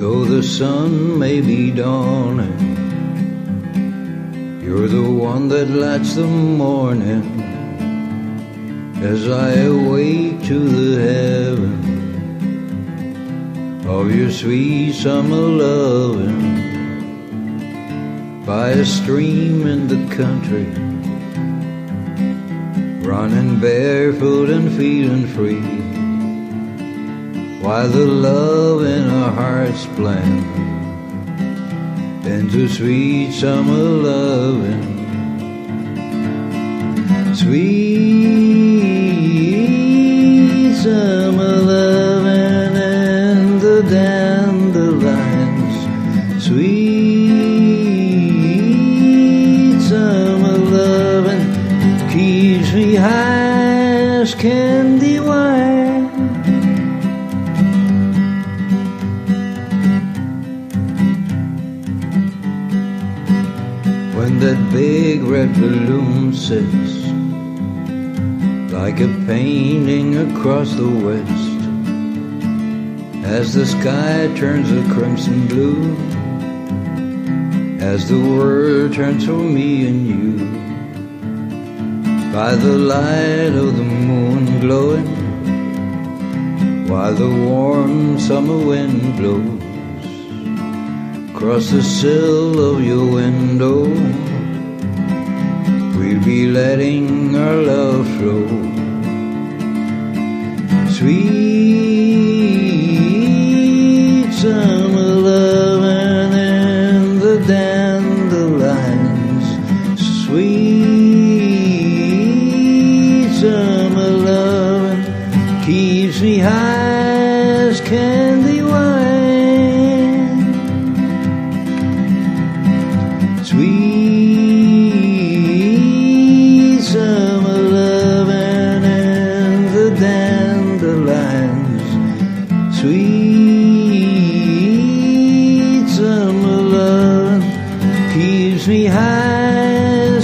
the sun may be dawning. You're the one that lights the morning as I awake to the heaven of your sweet summer loving by a stream in the country, running barefoot and feeling free, while the love in our hearts blend into sweet summer loving. Sweet summer loving and the dandelions. Sweet summer loving keeps me high as candy when that big red balloon sits like a painting across the west. As the sky turns a crimson blue as the world turns for me and you by the light of the moon glowing while the warm summer wind blows across the sill of your window. We'll be letting our love flow. Sweet summer loving in the dandelions. Sweet summer loving keeps me high as candy Sweet summer loving and the dandelions. Sweet summer loving keeps me high